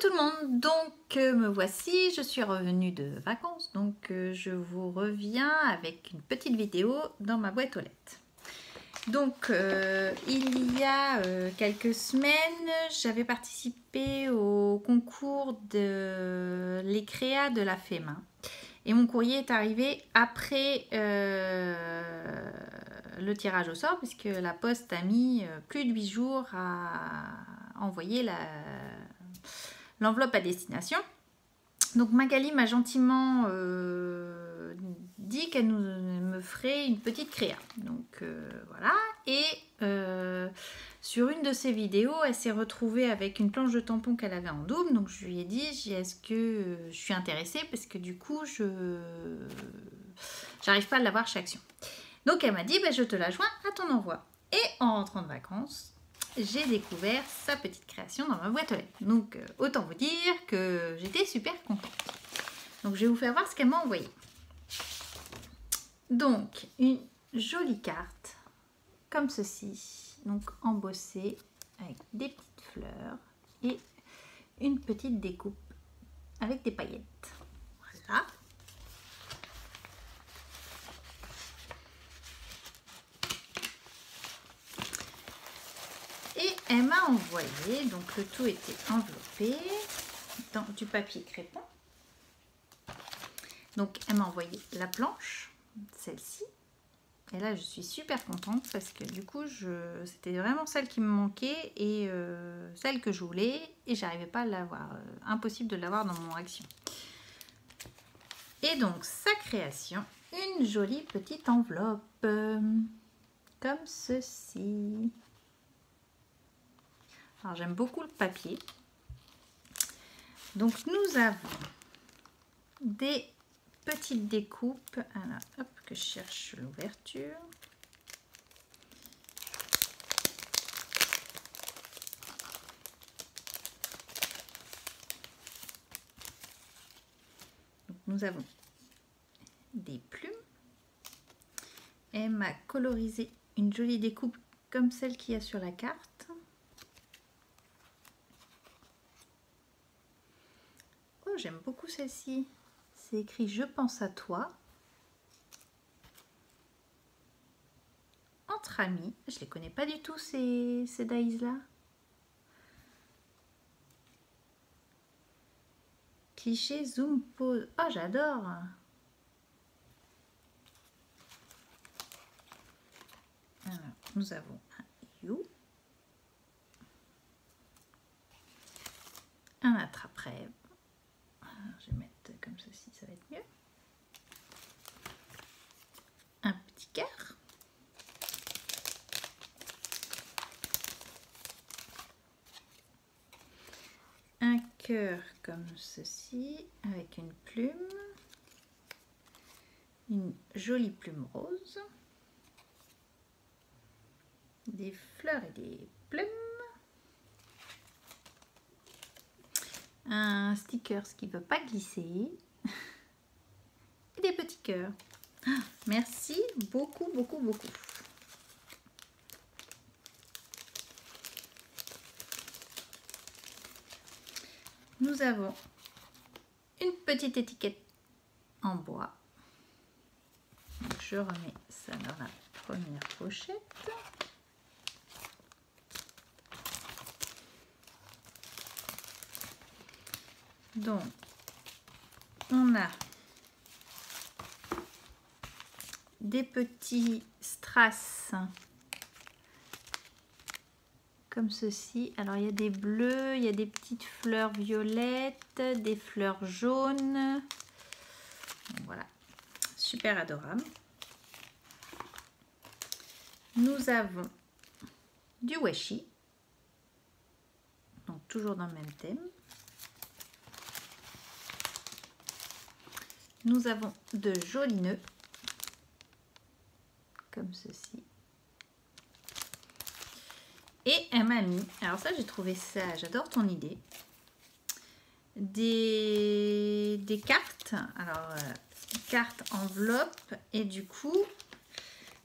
tout le monde, donc euh, me voici, je suis revenue de vacances, donc euh, je vous reviens avec une petite vidéo dans ma boîte aux lettres. Donc euh, il y a quelques semaines, j'avais participé au concours de les créas de la FEMA et mon courrier est arrivé après le tirage au sort puisque la poste a mis plus de 8 jours à envoyer la l'enveloppe à destination. Donc Magali m'a gentiment euh, dit qu'elle me ferait une petite créa. Donc euh, voilà. Et euh, sur une de ses vidéos, elle s'est retrouvée avec une planche de tampon qu'elle avait en double. Donc je lui ai dit, est-ce que je suis intéressée? Parce que du coup, je j'arrive pas à l'avoir chez Action. Donc elle m'a dit, bah, je te la joins à ton envoi. Et en rentrant de vacances, j'ai découvert sa petite création dans ma boîte aux lettres. Donc euh, autant vous dire que j'étais super contente. Donc je vais vous faire voir ce qu'elle m'a envoyé. Donc une jolie carte comme ceci, donc embossée avec des petites fleurs et une petite découpe avec des paillettes. Voilà. Elle m'a envoyé, donc le tout était enveloppé dans du papier crépon. Donc elle m'a envoyé la planche, celle-ci. Et là je suis super contente parce que du coup c'était vraiment celle qui me manquait et euh, celle que je voulais et j'arrivais pas à l'avoir. Euh, impossible de l'avoir dans mon action. Et donc sa création, une jolie petite enveloppe euh, comme ceci. J'aime beaucoup le papier. Donc nous avons des petites découpes. Alors, hop, que je cherche l'ouverture. nous avons des plumes. Elle m'a colorisé une jolie découpe comme celle qu'il y a sur la carte. J'aime beaucoup celle-ci. C'est écrit Je pense à toi. Entre amis. Je les connais pas du tout ces, ces là Cliché, zoom, pose. Oh, j'adore nous avons un You. Un attrape-rêve je vais mettre comme ceci, ça va être mieux. Un petit cœur. Un cœur comme ceci, avec une plume. Une jolie plume rose. Des fleurs et des plumes. un sticker qui ne veut pas glisser merci beaucoup, beaucoup, beaucoup. Nous avons une petite étiquette en bois. je remets ça dans la première pochette. Donc, on a des petits strass comme ceci. Alors, il y a des bleus, il y a des petites fleurs violettes, des fleurs jaunes. voilà, super adorable. Nous avons du washi, donc toujours dans le même thème. Nous avons de jolis nœuds, comme ceci. Et elle m'a mis, alors ça j'ai trouvé ça, j'adore ton idée, des, des cartes, alors euh, cartes enveloppe et du coup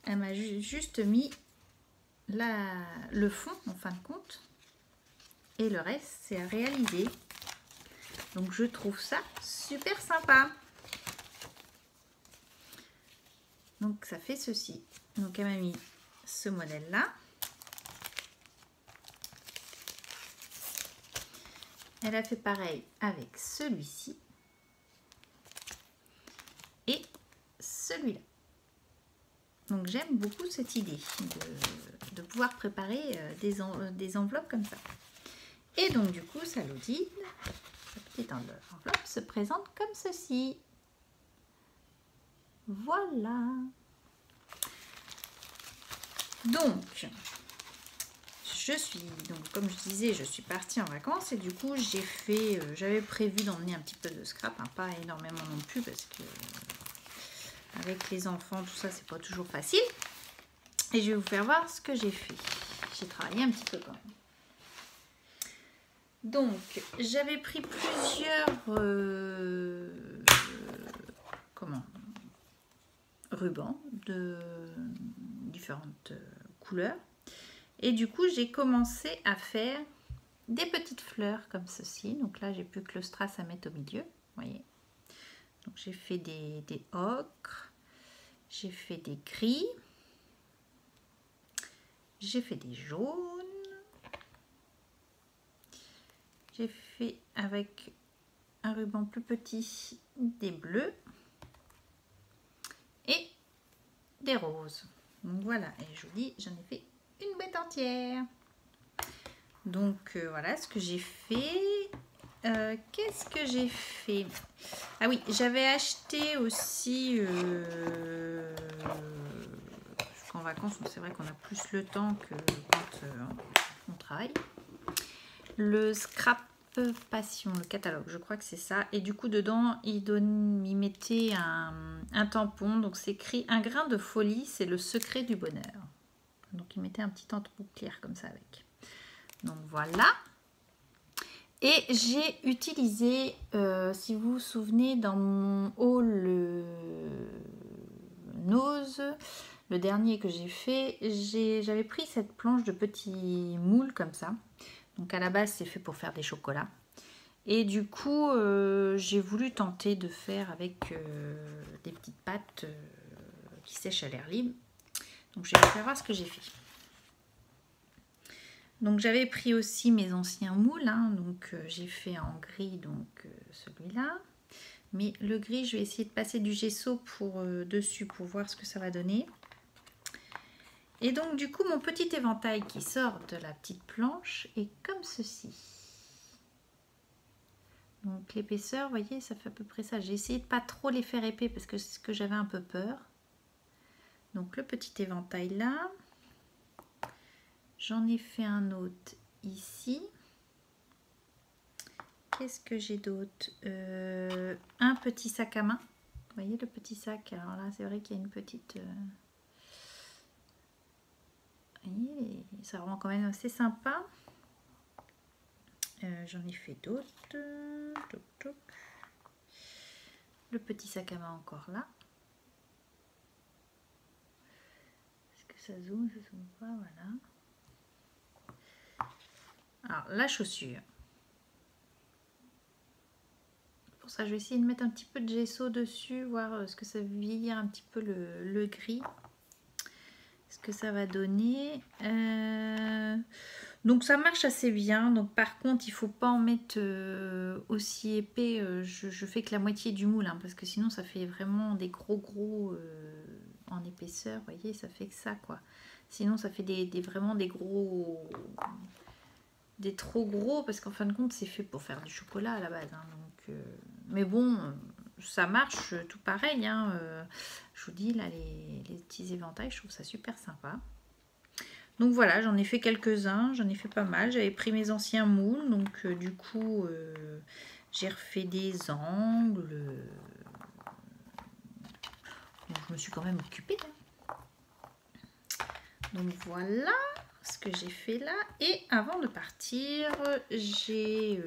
elle m'a juste mis la, le fond en fin de compte et le reste c'est à réaliser. Donc je trouve ça super sympa. Donc ça fait ceci. Donc elle m'a mis ce modèle là. Elle a fait pareil avec celui-ci et celui-là. Donc j'aime beaucoup cette idée de, pouvoir préparer euh, des, euh, des, enveloppes comme ça. Et donc du coup, la petite enveloppe se présente comme ceci. Voilà. Donc, je suis, donc comme je disais, je suis partie en vacances et du coup j'ai fait, euh, j'avais prévu d'emmener un petit peu de scrap, hein, pas énormément non plus parce que avec les enfants, tout ça, c'est pas toujours facile. Et je vais vous faire voir ce que j'ai fait. J'ai travaillé un petit peu quand même. Donc, j'avais pris plusieurs euh, comment? Rubans de différentes euh, couleurs. Et du coup, j'ai commencé à faire des petites fleurs comme ceci. Donc là, j'ai plus que le strass à mettre au milieu. voyez donc j'ai fait des, ocres, j'ai fait des gris, j'ai fait des jaunes, j'ai fait avec un ruban plus petit des bleus et des roses. Donc voilà, et je vous dis, j'en ai fait une bête entière. Donc euh, voilà ce que j'ai fait. Euh, qu'est-ce que j'ai fait? Ah oui, j'avais acheté aussi... Euh, en vacances, c'est vrai qu'on a plus le temps que quand on travaille. Le Scrap Passion, le catalogue, je crois que c'est ça. Et du coup, dedans, il, donne, il mettait un, tampon. Donc, c'est écrit « Un grain de folie, c'est le secret du bonheur ». Donc, il mettait un petit tampon clair comme ça avec. Donc, voilà. Et j'ai utilisé, euh, si vous vous souvenez, dans mon haul nose, le dernier que j'ai fait, j'avais pris cette planche de petits moules comme ça. Donc à la base, c'est fait pour faire des chocolats. Et du coup, euh, j'ai voulu tenter de faire avec euh, des petites pâtes qui sèchent à l'air libre. Donc je vais vous faire voir ce que j'ai fait. Donc j'avais pris aussi mes anciens moules, hein. donc euh, j'ai fait en gris donc euh, celui-là. Mais le gris, je vais essayer de passer du gesso pour euh, dessus pour voir ce que ça va donner. Et donc du coup mon petit éventail qui sort de la petite planche est comme ceci. Donc l'épaisseur, vous voyez, ça fait à peu près ça. J'ai essayé de pas trop les faire épais parce que c'est ce que j'avais un peu peur. Donc le petit éventail là. J'en ai fait un autre ici. Qu'est-ce que j'ai d'autre? Euh, Un petit sac à main. Vous voyez le petit sac? Alors là, c'est vrai qu'il y a une petite... Euh, ça rend quand même assez sympa. Euh, j'en ai fait d'autres. Le petit sac à main encore là. Est-ce que ça zoome Ça zoome pas, voilà. Alors, la chaussure. Pour ça, je vais essayer de mettre un petit peu de gesso dessus, voir euh, ce que ça vieillir un petit peu le, gris. Que ça va donner. Euh, donc ça marche assez bien. Donc par contre, il faut pas en mettre euh, aussi épais. Je, fais que la moitié du moule, hein, parce que sinon ça fait vraiment des gros gros en épaisseur. Voyez, ça fait que ça quoi. Sinon ça fait des vraiment des gros des trop gros parce qu'en fin de compte c'est fait pour faire du chocolat à la base hein, donc, euh, mais bon ça marche tout pareil hein, euh, je vous dis là les, petits éventails je trouve ça super sympa donc voilà j'en ai fait quelques uns j'en ai fait pas mal j'avais pris mes anciens moules donc euh, du coup j'ai refait des angles je me suis quand même occupée hein. donc voilà ce que j'ai fait là. Et avant de partir, j'ai...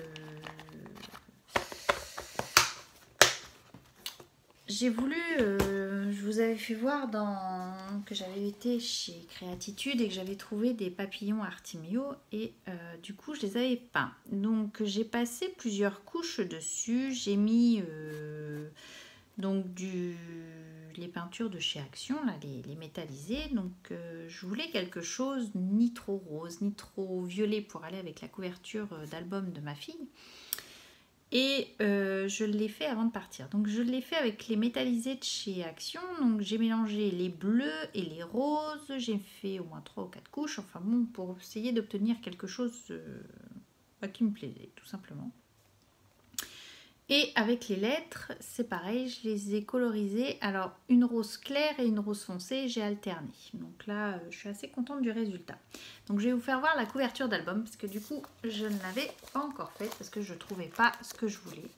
j'ai voulu, euh, je vous avais fait voir que j'avais été chez Créatitude et que j'avais trouvé des papillons Artimio et euh, du coup je les avais peints. Donc j'ai passé plusieurs couches dessus, j'ai mis euh, donc les peintures de chez Action, les, les métallisées. Donc je voulais quelque chose ni trop rose ni trop violet pour aller avec la couverture d'album de ma fille. Et euh, je l'ai fait avant de partir. Donc je l'ai fait avec les métallisés de chez Action. Donc j'ai mélangé les bleus et les roses. J'ai fait au moins 3 ou 4 couches. Enfin bon, pour essayer d'obtenir quelque chose euh, bah, qui me plaisait, tout simplement. Et avec les lettres, c'est pareil, je les ai colorisées. Alors, une rose claire et une rose foncée, j'ai alterné. Donc là, euh, je suis assez contente du résultat. Donc, je vais vous faire voir la couverture d'album, parce que du coup, je ne l'avais pas encore faite, parce que je ne trouvais pas ce que je voulais.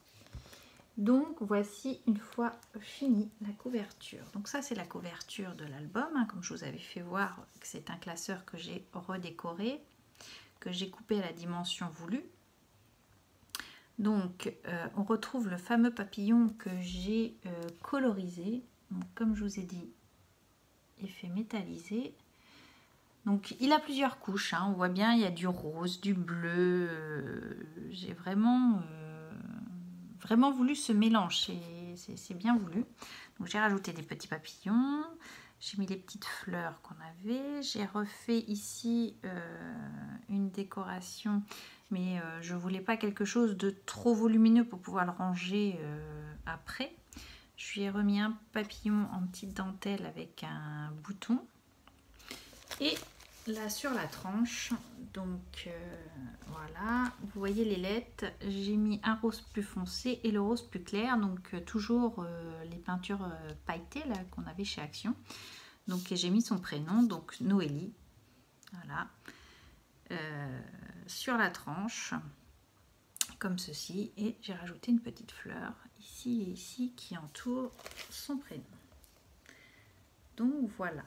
Donc, voici une fois fini la couverture. Donc ça, c'est la couverture de l'album, hein, comme je vous avais fait voir, c'est un classeur que j'ai redécoré, que j'ai coupé à la dimension voulue. Donc, euh, on retrouve le fameux papillon que j'ai euh, colorisé. comme je vous ai dit, effet métallisé. Donc, il a plusieurs couches. Hein. On voit bien, il y a du rose, du bleu. Euh, j'ai vraiment, vraiment voulu ce mélange. C'est bien voulu. Donc, j'ai rajouté des petits papillons. J'ai mis les petites fleurs qu'on avait. J'ai refait ici une décoration mais euh, je voulais pas quelque chose de trop volumineux pour pouvoir le ranger euh, après. Je lui ai remis un papillon en petite dentelle avec un bouton. Et là sur la tranche, donc euh, voilà, vous voyez les lettres, j'ai mis un rose plus foncé et le rose plus clair, donc toujours les peintures pailletées qu'on avait chez Action. Donc j'ai mis son prénom, donc Noélie, voilà. Sur la tranche comme ceci. Et j'ai rajouté une petite fleur ici et ici qui entoure son prénom. Donc voilà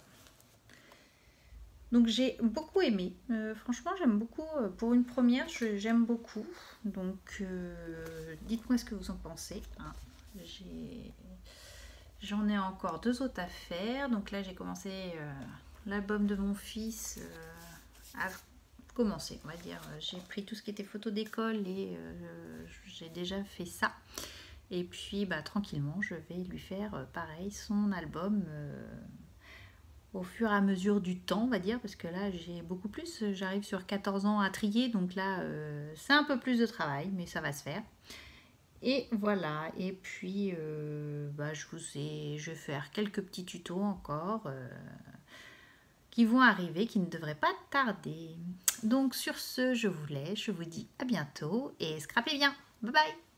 donc j'ai beaucoup aimé euh, franchement j'aime beaucoup euh, pour une première j'aime beaucoup donc euh, dites-moi ce que vous en pensez hein. j'en ai, encore deux autres à faire donc là j'ai commencé l'album de mon fils à commencer, on va dire. J'ai pris tout ce qui était photo d'école et j'ai déjà fait ça. Et puis, bah, tranquillement, je vais lui faire pareil son album au fur et à mesure du temps, on va dire, parce que là, j'ai beaucoup plus. J'arrive sur 14 ans à trier, donc là, c'est un peu plus de travail, mais ça va se faire. Et voilà, et puis, bah, je vous vais faire quelques petits tutos encore qui vont arriver, qui ne devraient pas tarder. Donc sur ce, je vous laisse, je vous dis à bientôt et scrapez bien. Bye bye